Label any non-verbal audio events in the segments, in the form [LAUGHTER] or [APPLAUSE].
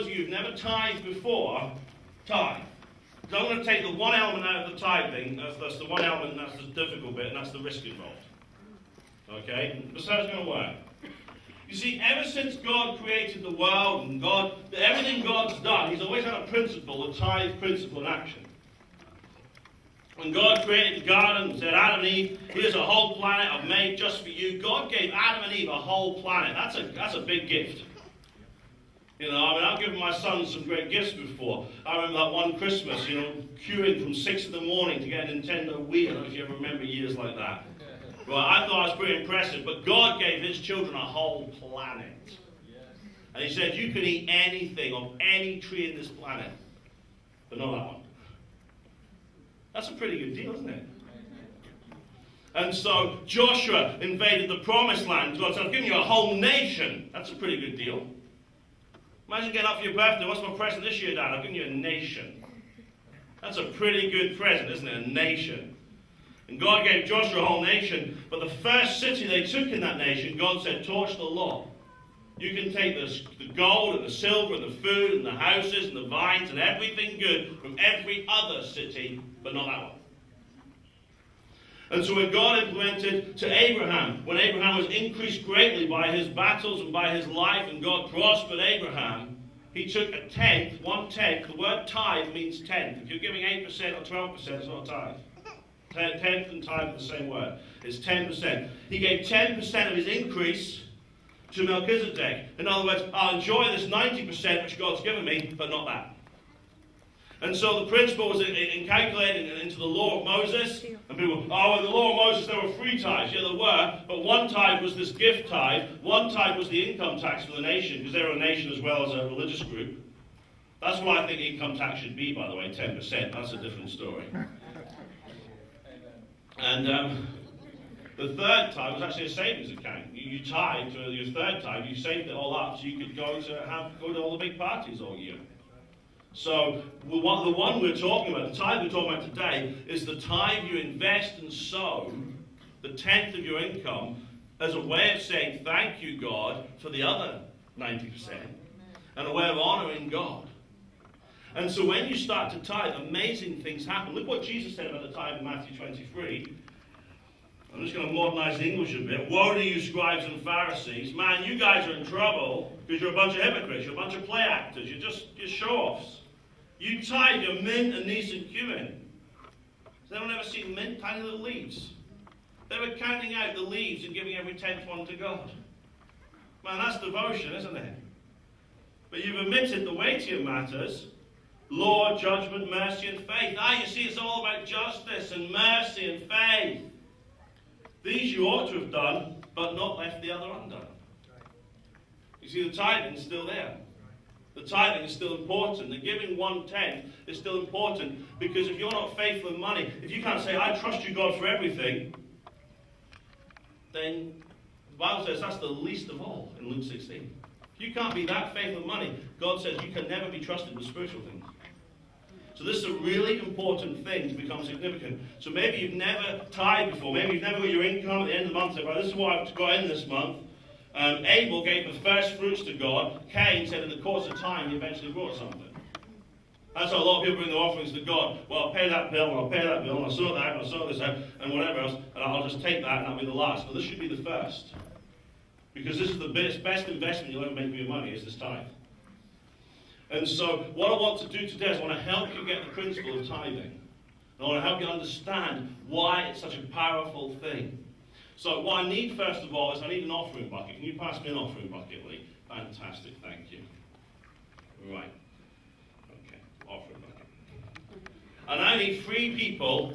those of you who've never tithed before, tithe. I'm going to take the one element out of the tithing. That's, that's the one element, that's the difficult bit, and that's the risk involved. Okay? That's how it's going to work. You see, ever since God created the world and God, everything God's done, He's always had a principle, a tithe principle in action. When God created the garden and said, Adam and Eve, here's a whole planet I've made just for you. God gave Adam and Eve a whole planet. That's a, that's a big gift. You know, I mean, I've given my son some great gifts before. I remember that one Christmas, you know, queuing from 6 in the morning to get a Nintendo Wii. I don't know if you ever remember years like that. Well, I thought it was pretty impressive. But God gave his children a whole planet. And he said, you can eat anything of any tree in this planet, but not that one. That's a pretty good deal, isn't it? And so Joshua invaded the promised land. God said, I've given you a whole nation. That's a pretty good deal. Imagine getting up for your birthday. What's my present this year, Dad? I've given you a nation. That's a pretty good present, isn't it? A nation. And God gave Joshua a whole nation. But the first city they took in that nation, God said, torch the law. You can take the, the gold and the silver and the food and the houses and the vines and everything good from every other city, but not that one. And so when God implemented to Abraham, when Abraham was increased greatly by his battles and by his life, and God prospered Abraham, he took a tenth, one tenth. The word tithe means tenth. If you're giving 8% or 12%, it's not a tithe. Tenth and tithe are the same word. It's 10%. He gave 10% of his increase to Melchizedek. In other words, I'll enjoy this 90% which God's given me, but not that. And so the principle was in, in into the law of Moses. And people, oh, in the law of Moses there were three tithes. Yeah, there were. But one tithe was this gift tithe. One tithe was the income tax for the nation, because they're a nation as well as a religious group. That's what I think income tax should be, by the way, 10%. That's a different story. And um, the third tithe was actually a savings account. You, you tithe to your third tithe, you saved it all up so you could go to have go to all the big parties all year. So the one we're talking about, the tithe we're talking about today, is the tithe you invest and sow, the tenth of your income, as a way of saying thank you, God, for the other 90%, and a way of honoring God. And so when you start to tithe, amazing things happen. Look what Jesus said about the tithe in Matthew 23. I'm just going to modernize the English a bit. Woe to you, scribes and Pharisees. Man, you guys are in trouble because you're a bunch of hypocrites. You're a bunch of play actors. You're just you're show-offs. You tied your mint, anise, and cumin. Has anyone ever seen mint? Tiny little leaves. They were counting out the leaves and giving every tenth one to God. Man, that's devotion, isn't it? But you've omitted the weightier matters law, judgment, mercy, and faith. Ah, you see, it's all about justice and mercy and faith. These you ought to have done, but not left the other undone. You see, the tithing is still there. The tithing is still important. The giving one tenth is still important because if you're not faithful in money, if you can't say, I trust you, God, for everything, then the Bible says that's the least of all in Luke 16. If you can't be that faithful in money, God says you can never be trusted with spiritual things. So this is a really important thing to become significant. So maybe you've never tithed before. Maybe you've never got your income at the end of the month. This is what I've got in this month. Um, Abel gave the first fruits to God. Cain said in the course of time he eventually brought something. That's how a lot of people bring their offerings to God. Well, I'll pay that bill, and I'll pay that bill, and I'll sort that and I'll sort this out, and whatever else, and I'll just take that, and that'll be the last. But this should be the first. Because this is the best, best investment you'll ever make with your money, is this tithe. And so, what I want to do today is I want to help you get the principle of tithing. I want to help you understand why it's such a powerful thing. So, what I need first of all is I need an offering bucket. Can you pass me an offering bucket, Lee? Fantastic, thank you. Right. Okay, offering bucket. And I need three people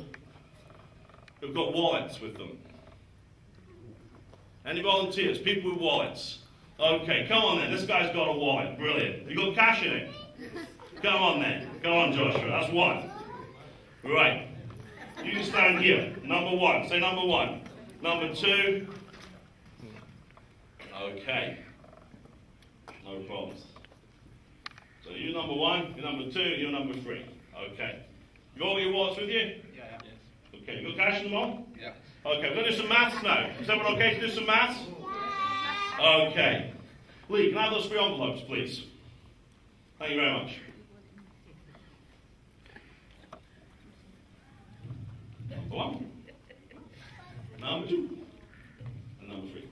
who've got wallets with them. Any volunteers? People with wallets. Okay, come on then. This guy's got a wallet. Brilliant. You got cash in it? Come on then. Come on, Joshua. That's one. Right. You stand here. Number one. Say number one. Number two. Okay. No problems. So you number one, you're number two, you're number three. Okay. You all got your wallets with you? Yeah, yeah. Okay, you got cash in them all? Yeah. Okay, we're going to do some maths now. Is everyone okay to do some maths? Okay. Lee, can I have those three envelopes, please? Thank you very much. Number one, number two, and number three.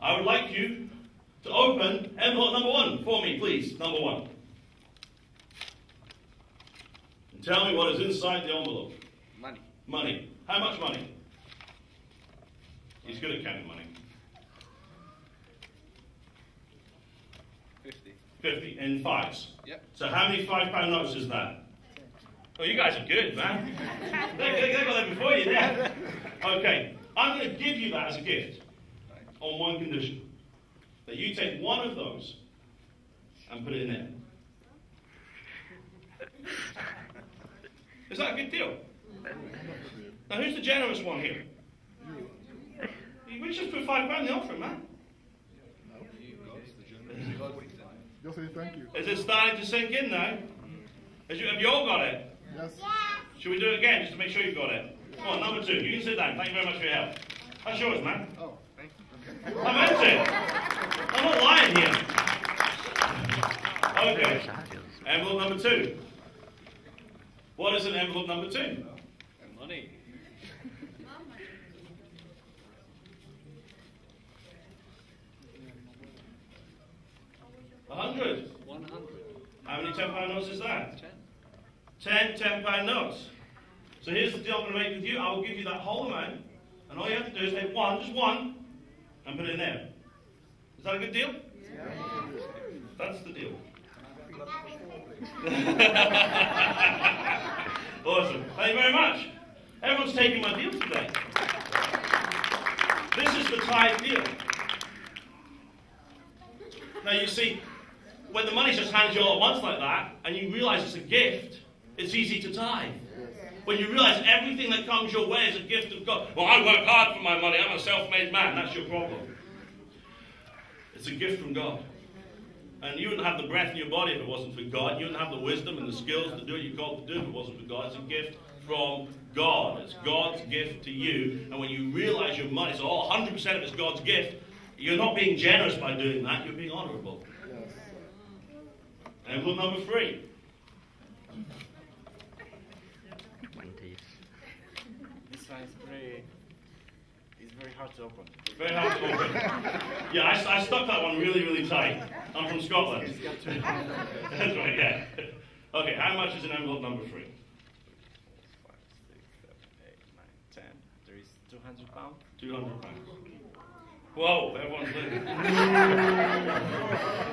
I would like you to open envelope number one for me, please. Number one. And tell me what is inside the envelope. Money. Money. How much money? He's good at counting money. 50. 50 in fives. Yep. So how many five pound notes is that? Oh, you guys are good, man. they, they, got that before you there. Okay, I'm going to give you that as a gift on one condition. That you take one of those and put it in there. Is that a good deal? Now, who's the generous one here? We just put five pound in the offering, man. Just say thank you. Is it starting to sink in now? You, have you all got it? Yes. Should we do it again just to make sure you've got it? Come on, number two. You can sit down. Thank you very much for your help. That's yours, man. Oh, thank you. I meant it. I'm not lying here. Okay. Envelope number two. What is an envelope number two? Money. A hundred. 100. How many ten pound notes is that? 10. Ten ten pound notes. So here's the deal I'm going to make with you. I will give you that whole amount, and all you have to do is take one, just one, and put it in there. Is that a good deal? Yeah. That's the deal. [LAUGHS] awesome. Thank you very much. Everyone's taking my deal today. This is the tithe deal. Now you see, when the money's just handed you all at once like that, and you realize it's a gift, it's easy to tithe. When you realize everything that comes your way is a gift of God. Well, I work hard for my money. I'm a self-made man. That's your problem. It's a gift from God. And you wouldn't have the breath in your body if it wasn't for God. You wouldn't have the wisdom and the skills to do what you're called to do if it wasn't for God. It's a gift from God. It's God's gift to you. And when you realize your money, so all 100% of it's God's gift, you're not being generous by doing that. You're being honorable. And rule number three. This one is very. It's very hard to open. Very hard to open. Yeah, I, I stuck that one really, really tight. I'm from Scotland. It's got two. [LAUGHS] That's right, yeah. Okay, how much is in envelope number three? Five, six, seven, eight, nine, ten. There is 200 pounds. [LAUGHS] 200 pounds. Whoa, everyone's living.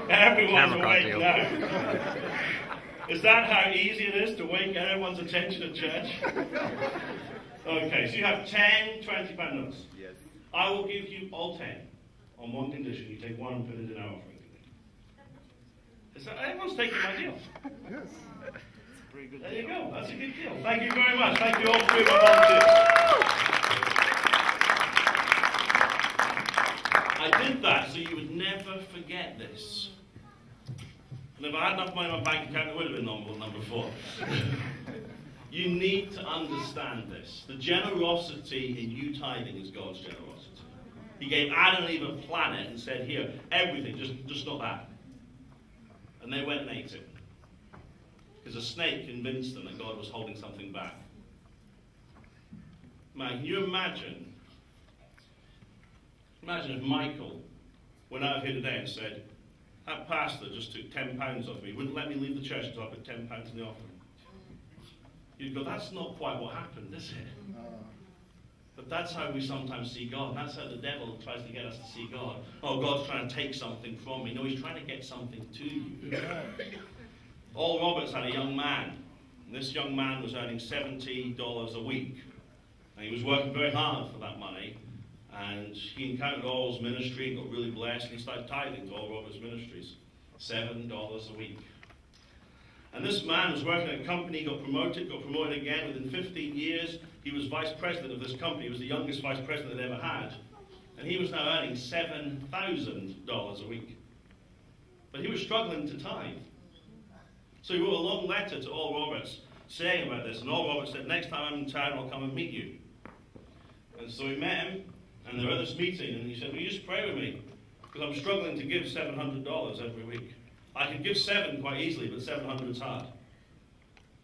everyone's awake now. Is that how easy it is to wake everyone's attention at church? [LAUGHS] Okay, so you have 10 20 pound notes. Yes. I will give you all 10 on one condition. You take one and put it in our offering. Is that, everyone's taking my deal. Yes. It's a There you go. That's a good deal. Thank you very much. Thank you all three of my volunteers. I did that so you would never forget this. And if I had enough money in my bank account, it would have been number, number four. [LAUGHS] you need to understand this. The generosity in you tithing is God's generosity. He gave Adam and Eve a planet and said, Here, everything, just, just not that. And they went and ate it. Because a snake convinced them that God was holding something back. Man, can you imagine? Imagine if Michael went out here today and said, That pastor just took £10 off me, wouldn't let me leave the church until I put £10 in the offering. You'd go, That's not quite what happened, is it? But that's how we sometimes see God. That's how the devil tries to get us to see God. Oh, God's trying to take something from me. No, he's trying to get something to you. Oral Roberts had a young man. And this young man was earning $70 a week. And he was working very hard for that money. And he encountered Oral's ministry and got really blessed. And he started tithing to Oral Roberts Ministries. $7 a week. And this man was working at a company, got promoted, got promoted again. Within 15 years, he was vice president of this company. He was the youngest vice president they'd ever had. And he was now earning $7,000 a week. But he was struggling to tithe. So he wrote a long letter to Oral Roberts saying about this. And Oral Roberts said, Next time I'm in town, I'll come and meet you. And so he met him, and they were at this meeting, and he said, Will you just pray with me? Because I'm struggling to give $700 every week. I can give seven quite easily, but 700 is hard.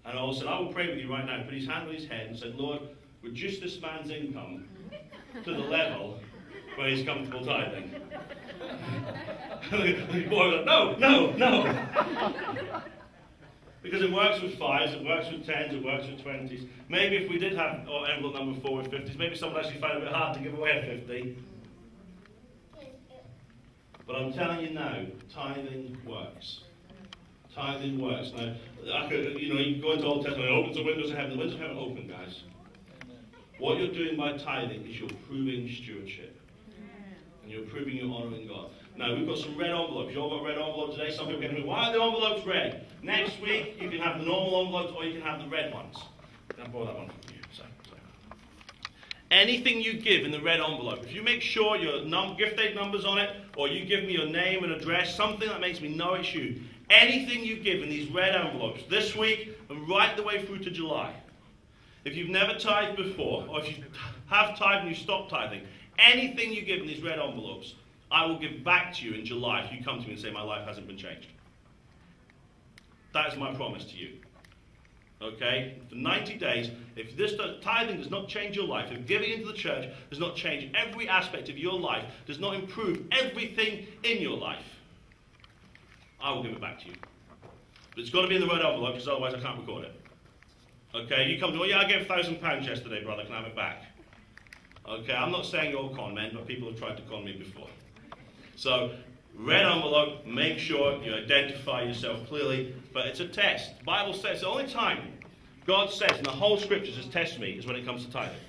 And I said, I will pray with you right now. Put his hand on his head and said, Lord, reduce this man's income to the level where he's comfortable tithing. [LAUGHS] the boy was like, no, no, no. because it works with fives, it works with tens, it works with twenties. Maybe if we did have oh, envelope number four with fifties, maybe someone actually found it a bit hard to give away a fifty. But I'm telling you now, tithing works. Tithing works. Now, I could, you know, you go into Old Testament, opens the windows of heaven. The windows of heaven open, guys. What you're doing by tithing is you're proving stewardship. And you're proving you're honoring God. Now, we've got some red envelopes. You all got red envelopes today? Some people are going, why are the envelopes red? Next week, you can have the normal envelopes or you can have the red ones. Can I borrow that one from you? Sorry, sorry. Anything you give in the red envelope, if you make sure your num- gift aid number's on it, or you give me your name and address, something that makes me know it's you, anything you give in these red envelopes this week and right the way through to July, if you've never tithed before, or if you have tithed and you stop tithing, anything you give in these red envelopes, I will give back to you in July if you come to me and say my life hasn't been changed. That is my promise to you. Okay? For 90 days, if this tithing does not change your life, if giving into the church does not change every aspect of your life, does not improve everything in your life, I will give it back to you. But it's got to be in the red envelope because otherwise I can't record it. Okay? You come to, oh yeah, I gave a thousand pounds yesterday, brother, can I have it back? Okay, I'm not saying you're con men, but people have tried to con me before. So, red envelope, make sure you identify yourself clearly, but it's a test. The Bible says the only time God says in the whole scriptures is test me is when it comes to tithing.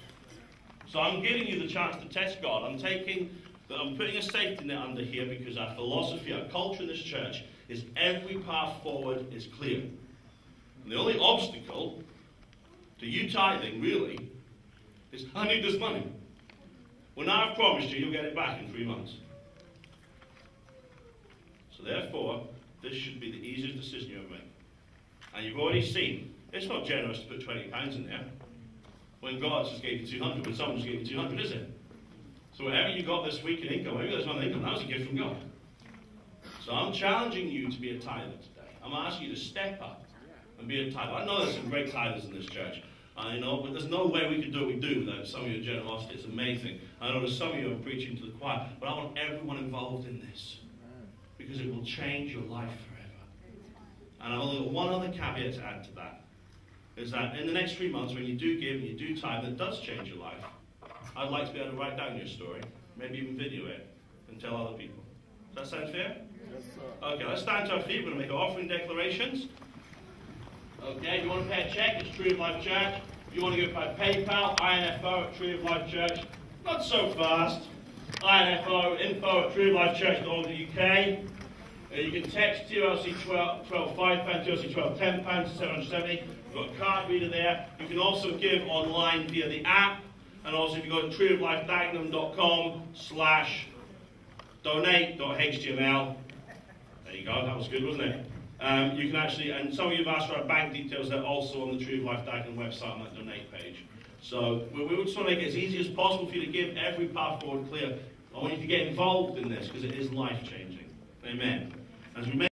So I'm giving you the chance to test God. I'm taking, I'm putting a safety net under here because our philosophy, our culture in this church is every path forward is clear. And the only obstacle to you tithing really is I need this money. Well, now I've promised you, you'll get it back in three months. So therefore, this should be the easiest decision you ever make. And you've already seen, it's not generous to put 20 pounds in there. When God just gave you 200, when someone just gave you 200, is it? So whatever you got this week in income, whatever you month in income, that was a gift from God. So I'm challenging you to be a tither today. I'm asking you to step up and be a tither. I know there's some great tithers in this church. I know, but there's no way we could do what we do without some of your generosity. It's amazing. I know there's some of you are preaching to the choir, but I want everyone involved in this because it will change your life forever. And I've only got one other caveat to add to that. Is that in the next three months, when you do give and you do time that does change your life. I'd like to be able to write down your story, maybe even video it, and tell other people. Does that sound fair? Yes, sir. Okay, let's stand to our feet. We're going to make our offering declarations. Okay, if you want to pay a check, it's Tree of Life Church. If you want to go by PayPal, INFO at Tree of Life Church. Not so fast. INFO, info at treeoflifechurch.org.uk. Uh, you can text TLC 12, 12 5 pounds, TLC 12 10 pounds, 770. We've got a card reader there. You can also give online via the app. And also if you go to treeoflifedagenham.com slash donate.html. There you go, that was good, wasn't it? Um, you can actually, and some of you have asked for our bank details, they're also on the Tree of Life Dagenham website on that donate page. So we, we just want to make it as easy as possible for you to give every path forward clear. I want you to get involved in this because it is life changing. Amen. As we